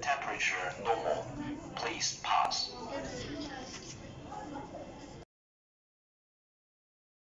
Temperature normal. Please pass.